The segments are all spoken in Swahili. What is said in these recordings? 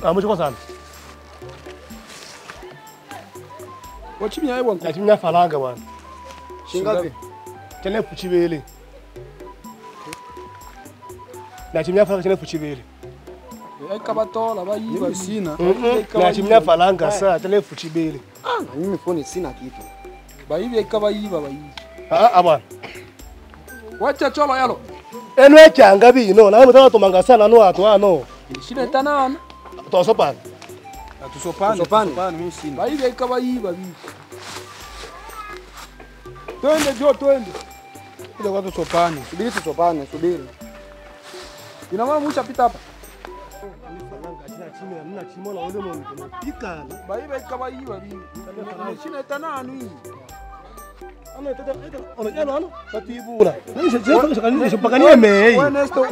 Vamos gozando. O time é o time é falanga, mano. Xingavi. Tem nem puti ele. Na time é falanga, tem nem puti ele. É cabatola, vai ir, vai sina. Na time é falanga, só, tem nem puti ele. Ah, não me fone sina aqui, pô. Vai ir, vai acabar aí, vai ir. Ah, ah, mano. Wacha cholo yalo. Enwe changa bi no, na mutana tumanga sana no atu ano. Shida tanana. Tosopano. não Tusopano. Tusopano, mimi sina. Baiba ikawa hii babi. Twende não twende. Ile kwa tusopano. Subiri tusopano, subiri. Ina não, não, pita hapa. não ikawa hii não Shina não, não,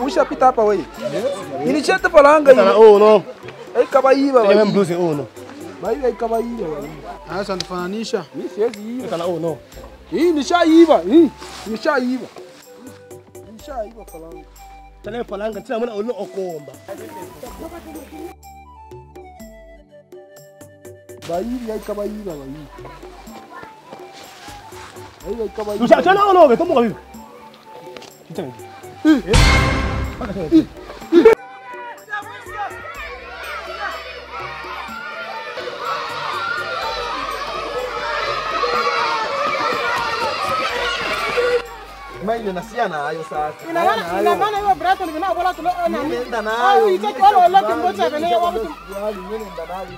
Usha pita hapa wewe. Nilicheta palanga hii. Oh não Haika baiba baiba. Mimi mbuzi oh no. Baiba haika baiba baiba. Sasa nifananisha. Mimi siwezi iba. Kala oh no. Hii nishaiba. Hii nishaiba. Nishaiba kalanga. Tena palanga tena mwana ulo okomba. Baiba haika baiba baiba. Baiba haika baiba. Usha tena oh no, kama kabibi. Kitenge. Eh. Eh. Maile nasia nayo sasa. Ina maana ina maana hiyo ni vinao bora tulo ona ni. Nenda Au nayo. itaki wale wale kimbocha wapo tu. Nenda nayo.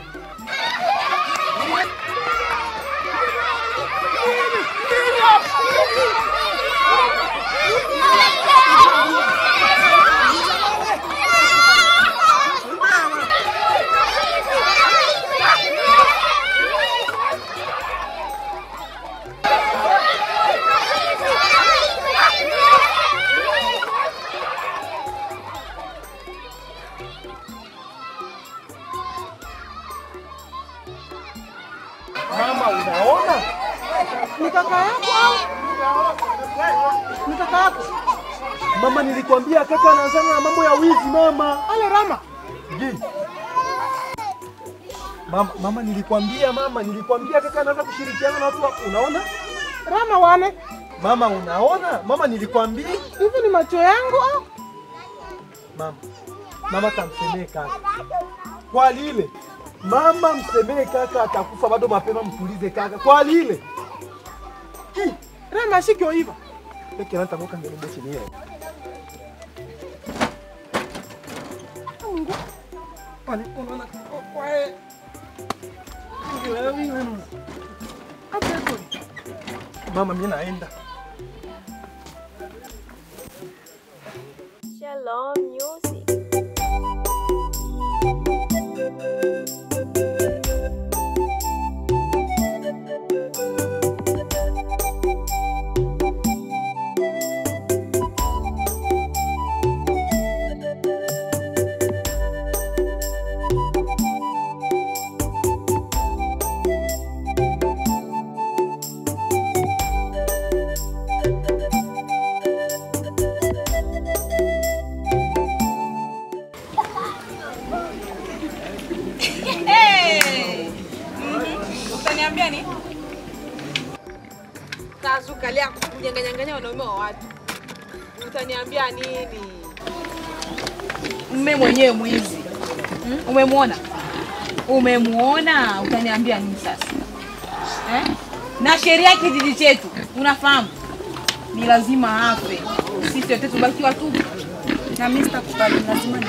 Nilikwambia wanaanzana anaanzana na mambo ya wizi mama. Ale Rama. Mama, mama nilikwambia mama, nilikwambia kaka anaanza kushirikiana na watu wa- unaona? Rama wane. Mama unaona? Mama nilikwambia. Hivi ni macho yangu? Mama. Mama kamsemee kaka. Kwa lile. Mama msemee kaka atakufa bado mapema mtulize kaka. Kwa lile. Rama sikio hiva. Peke yake nitakuwa ngelo chini ni Olha, Ué! kwae ngilawiwenu apeto mama, mimi ainda. Shalom, music. Utaniambia nini? Mme mwenyewe mwizi. Hmm? Umemwona? Umemwona? Utaniambia nini sasa? Eh? Na sheria ya kijiji chetu unafahamu, ni lazima afe, sisi wote tubaki watu, Na mimi sitakubali, lazima ni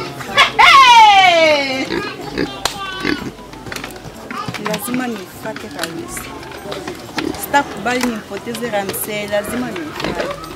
Hey! lazima nifuate kabisa. Sitakubali nimpoteze Ramsey, lazima nimfuate.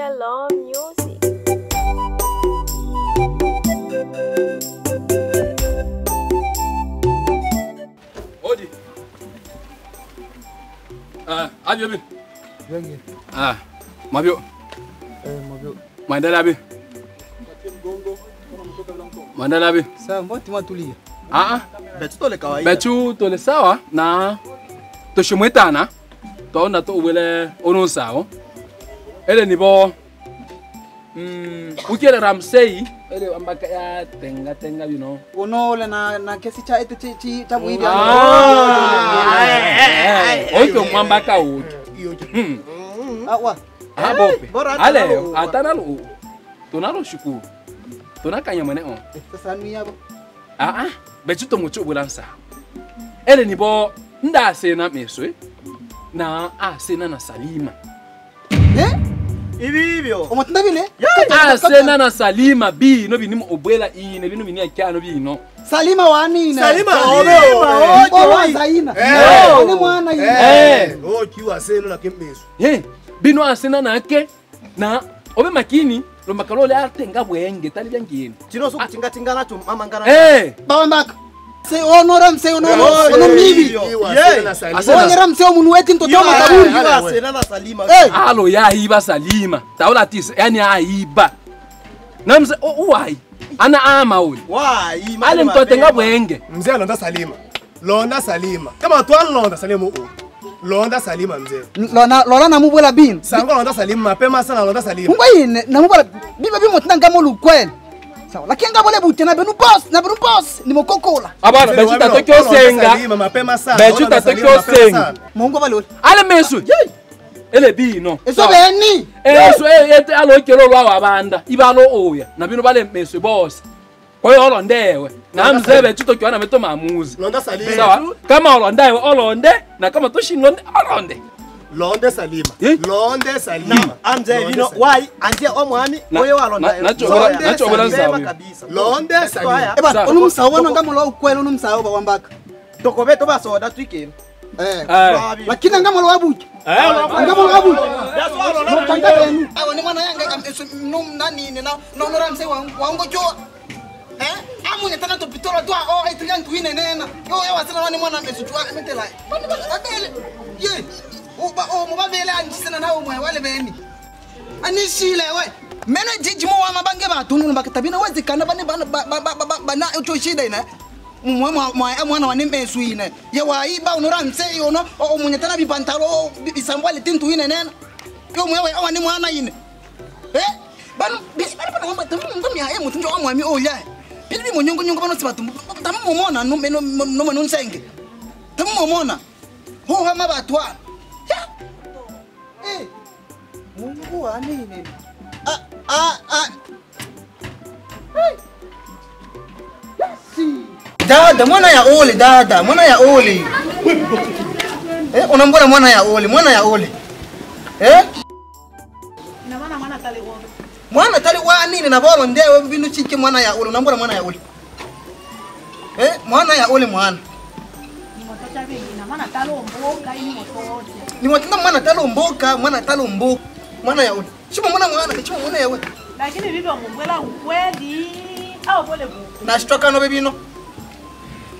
Shalom Music. Odi. Ah, abi abi. Yangi. Ah, mabio. Eh, mabio. Mandala abi. Mandala abi. Sasa mbona timu tulia? Ah ah. Betu tole kawaii. Betu tole sawa na toshimwetana. Twaona to ubele onosawo. ele ni bo. Mm, ukele ramsey? Ele ambaka ya tenga tenga you know. Uno le na na kesi cha ete chi cha buibi ah. Oyo mwambaka utu iyo hmm. awa ah, abo ah, eh, ale atanalo tunalo shukuru tunakanya mwene on eh, sasa ni yabo ah ah. Betu to mutu bulansa ele ni bo nda asena meso na asena na salima. Ibibyo Omatunda bine asena na salima bino binimo obwela ine bino bini akyano bino Salima wanina salima Salima obe obe. Zaina. Eh. Ni mwana ine Eh. okiwa seno na kembeso He, bino asena nake na obe makini lomakalole atenga bwenge tali byangini chino sokutingatinga nacho mama ngana. Eh, Bawambaka. onora msei ono mwivi onyera msei omunhu weti ntotoma kaburi alo yaiba salima. Taula tisa yani aiba namse uwai ana ama uyu ale mtotenga bwenge. Mzee alonda salima. Londa salima. Kama twalonda salima uu londa salima mzee. Lona lona namubwela bini sango londa salima mapema sana londa salima. Ungwayine namubwela biba bimotinangamo lukwene sawa. Lakini nga bole bute na benu boss na benu boss nimokokola abana ah, bechuta toki osenga. bechuta toki osenga. mongo balole ale mesu. Ah, Ele bino. Eso beni. Eh, eso eh, ete alokelo lwawo abanda ibalo oya. Na bino bale mesu bosa kwa hiyo olondewe na mzee chuto kiwana ametoma maamuzi. Sawa. Kama olondewe olonde. Na kama tushingonde olonde. Londe salima Eh? londe salima anje Londe lino wai anje omwami oyo walonda nacho nachobera- nzawe londe salima Eba, Sawa. ono msawo wana ngamo lo ukwele ono msawo bawambaka. tokobe tobasoda twikeni Eh. Eh, Lakini ngamo lo wabuke. Ngamo lo wabuke. Mutanga benu. Awo ni mwana yanga num nani ne na na onora mse wangu jo. Eh? Amunye tana to pitola to o ai trian tuine nena. Yo yo wasina wani mwana mpeso tu metela. Bani bani abele. Ye. omubabeela oh, nkisana nawe mwewe wale beni anishile we. Mene jijimo wama bange batunula bakatabina wezikana bane bana utoshida ine. Eh, mwana wane mesu ine. Yewaiba unoramse yono omunyetana bipantalo bisambwale tintu ine nena. Yo mwewe awane mwana ine. Eh bano bisibali bana wamba tamu ngomya ye mutunjo amwami oya pili monyongo nyongo bano sibatumbu tamu momona no meno no manonsenge tamu momona ho hama batwana eh mungu wane ine ah ah ah. Dada mwana ya ole dada mwana ya ole eh, unambona mwana ya ole mwana ya ole eh? Na mwana mwana tali wa nini? Na bolo ndewe binu chike mwana ya ole unambona mwana ya ole eh? mwana ya ole mwana. Ni watinda mwana talo mboka mwana talo mboka mwana ya uti chimo mwana mwana chuma mwana ya uti lakini vivyo mumbwela ukweli au pole buku nashitoka no bebino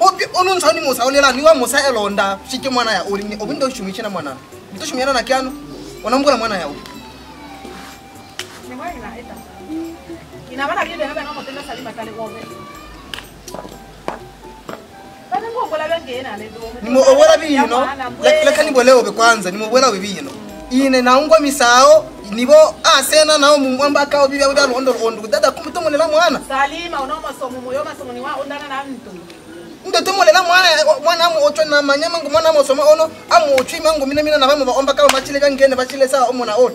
obi onunsa ni musa olela ni wa musa elonda. Shike mwana ya oli obi ndo shumichi na mwana ndo shumiana na kiano wanambula mwana ya oli nimwe inaita ina maana vile bebe no motenda salima kale ngombe Kale ngobola bengena ne do nimo bino leka nibwele kwanza nimo bino ine naungwa misao nibo asena nao mumwamba kao bibya bya londo londo. Dada kumutomolela mwana. Salima uno masomo moyo masomo ni wa undana na mtu. Ndo tomolela mwana mwana amu na manyama ngo mwana amu ono amu ocho imango mina mina na bamo baomba kao machile kangene bachile sawa omona ono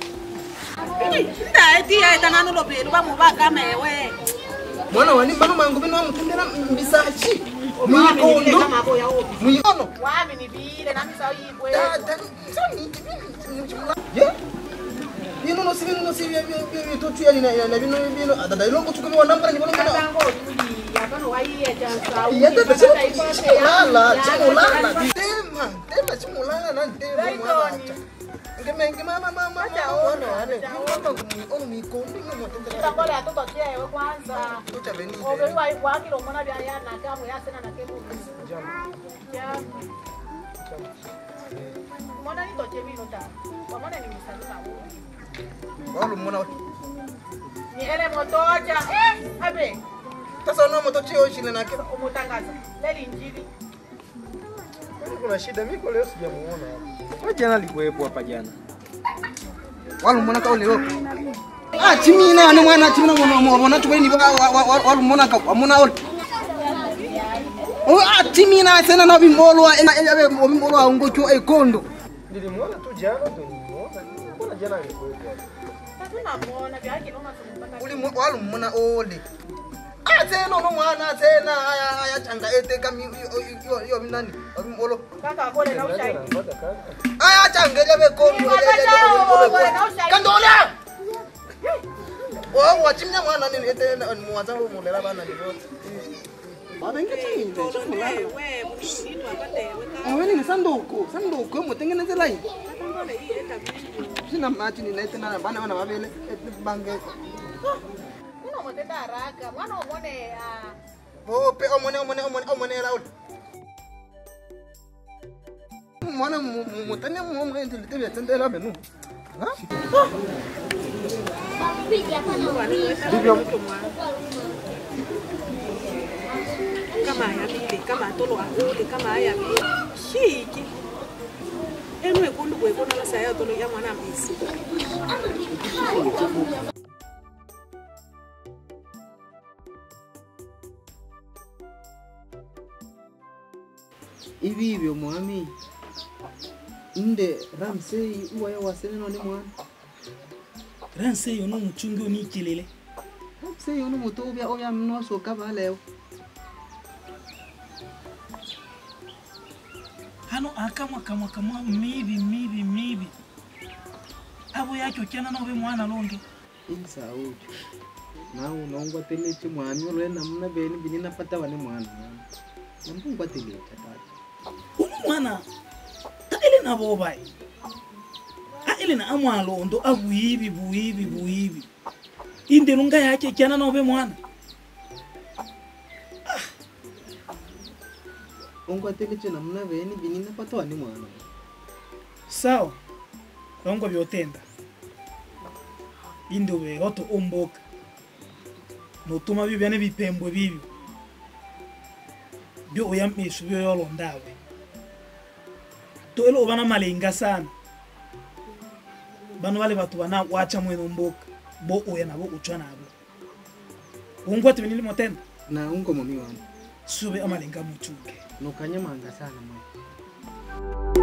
ndaitiya itanganilo pelu vamuvakama hewe mwana wani pano mangu vino vamukundira mbisachi muikondo muikono wavinivile namisaoyikwe vino nosivi nosi vitotuya na vino vino dada ilongotuka viwanambura nivononyetetechimulala tema tema chimulala nantema mwawacha tema chimulala na tema mwana ngeme ngema mama mama ona ane mama kumi ono mikombi ngemo tendela tucha beni walo mona ni ele motoja abe sasa ona moto chio shile umutangaza leli injili Kuna shida miko leo sijamuona. Kwa jana alikuwepo hapa jana. Walo mona ka leo ah chimina ni mwana chimina mwana mwana chukweni walo mona ka mona ol Oh, ah, chimina tena na bimolo ena ena bimolo aungo cho e kondo Nilimuona tu jana ndo nilimuona. Mbona jana alikuwepo hapa? vyake noma tumpaka uli walumona ole ah tena no mwana tena aya aya changa ete kami yo yo minani bimolo kaka kole na ushahidi changeria vekokandola wawa chimnya mwana nimuwanza mulela vana ndivo awenini sanduku sanduku imutengenezela yini sinamati nina itinana vana vana vavele etibangeko unomotetaraka mwana omone vope omone omone omone omonela uli mwana mutane mumwentilitebetendela benu kama ayabile kama atolo akule kama shiki ya mwana mbisi nde ramsei uwaya waseneno ni mwana. Ranse yo no muchungi onikelele ramsei ono mutu obya ubya mnosoka baleo hano akamwa kamwa kamwa mibi mibi mibi. Abo yacho kyana nobe mwana longe. Unongwa nawe unongwateleche mwami olwe namna beni bini napata wani mwana. Nambungwatelecha tata. Uno mwana ta ele na bobai. A ele na amwa londo abuibi buibi buibi inde lunga yache kyana nobe mwana. Ongwateleche namna beni binina bane mwana? Sawa longo byotenda inde ube oto omboka. Notuma byo byane bipembwe bibyo byo oyampesu byo yolondawe to ele obana malenga sana. Bano bale batu bana wacha mwene mboka bo oya nabo uchwa nabo. Ungwati binili motenda na ungo momi wangu. Sube amalenga muchuke. Nokanyamanga sana mwana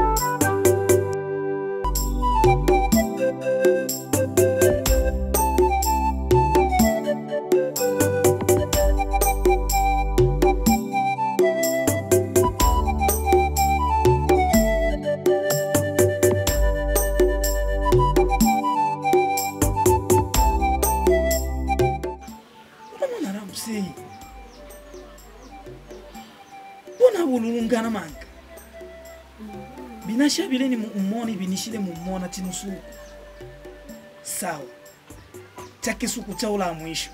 mummona binishile mummona tinusuku sawa. Chakisuku chaula mwisho.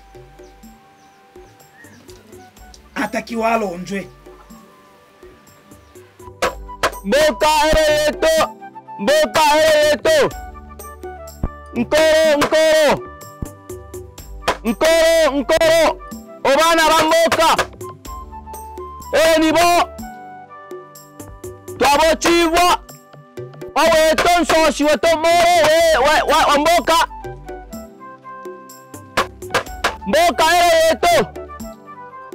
Atakiwalonjwe mboka ere yeto mboka ere yeto nkoro nkoro! Nkoro nkoro! Obana ba mboka! Ere nibo oweto nsosi weto moro we, we, wa, mboka. Mboka ere yetu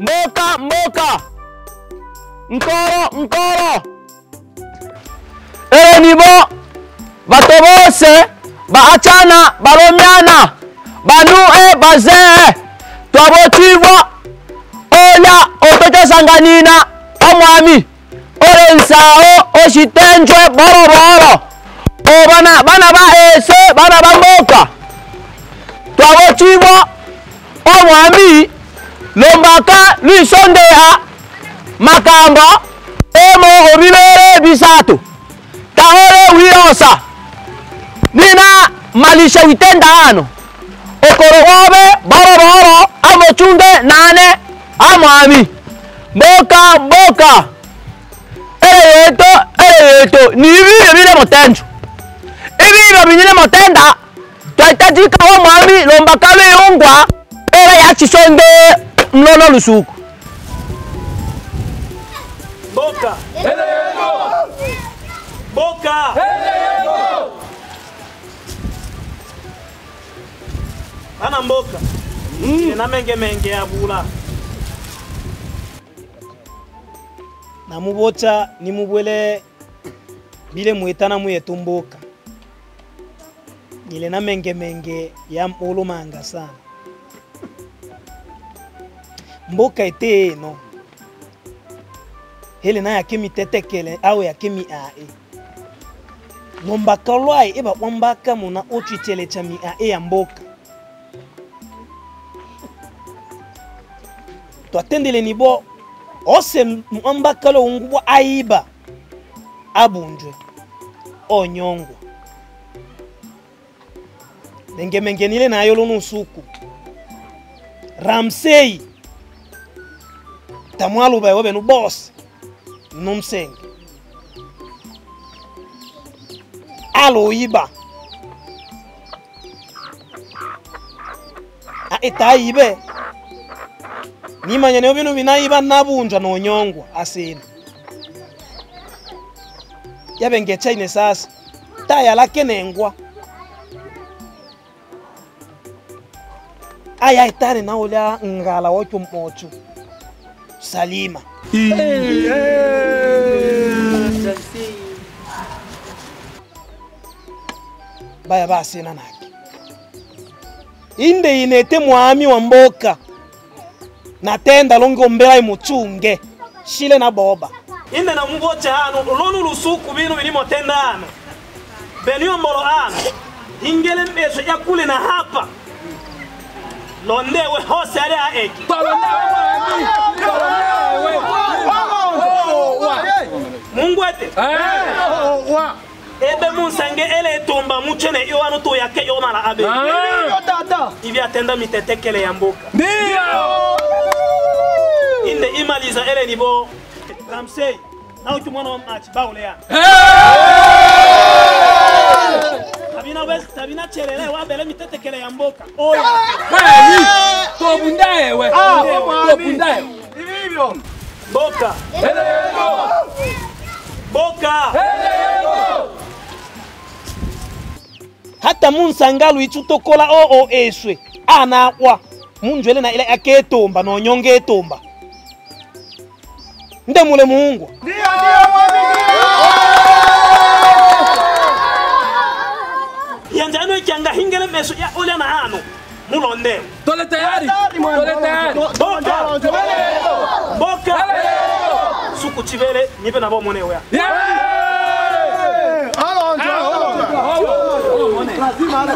mboka mboka. Nkoro nkoro. Ere nibo bato bose baachana balomyana banue bazee twabochibwa oya otochosanganina omwami ore nsao oshitenjwe boroboro obana bana ba ese bana ba mboka twabocibwa omwami lombaka lwisondeha makambo emo obibere bisatu. Tahole wiyosa nina malisha witenda ano okorogobe boroboro amochunde nane amwami mboka mboka eyeto eyeto. Niviyebile motendo ibiba binyile motenda. Twaitacikawo mwami lombakalo yungwa. Ela yacisonde mlolo lusuku. Boka. Boka. Ana mboka. Mm. na menge menge ya bula. namubotsa nimubwele bile mueta na muye tumbuka nile na mengemenge ya ulumanga sana. Mboka ete eno. Hele na yake mitetekele awe yake mi ae lombaka lwaye e bakua mbaka e mu na otu tiele tya mi ae ya mboka twatendeleni bo ose mwambakala ongubwa ayiba abunjwe. Onyongwa nengemengenile nayo lunusuku ramseyi tamwalubayiwe benu bose numsenge aloyiba etayibe nimanya neo bino binayiba nabunjwa nonyongwa asina yabengechaine sasa taya lake nengwa. Aya itane naolya ngala wocho mocho salima. Baya basina nake inde inete mwami wa mboka natenda longe ombela imuchunge shile na boba. Inde na mubocha hano lonu lusuku binu bilimotenda hano beniombolo hano ingele mbeso yakule na hapa. Londewe hose ale aeki mungu ete. Ebe munsange ele etumba muchene iwanu to yake yonala abe. Ibi atenda mitetekele ya mboka inde imaliza ele nibo ramsey nauti mwana wa machi baule ya tabina wes tabina cherere wa bele mitetekele ya mboka oya Kweli, tobunda ewe tobunda ewe hivyo mboka mboka hata munsangalu ichutokola oo eswe. Anakwa munjwele na ile aketomba nonyonge etomba nde mule muungwa yanjano ikyanga hingele meso ya ule na hano mulonde tole tayari. Tole tayari. Boka. Boka. Suku chivele nipe nabo monewe ya alonjo alonjo Lazima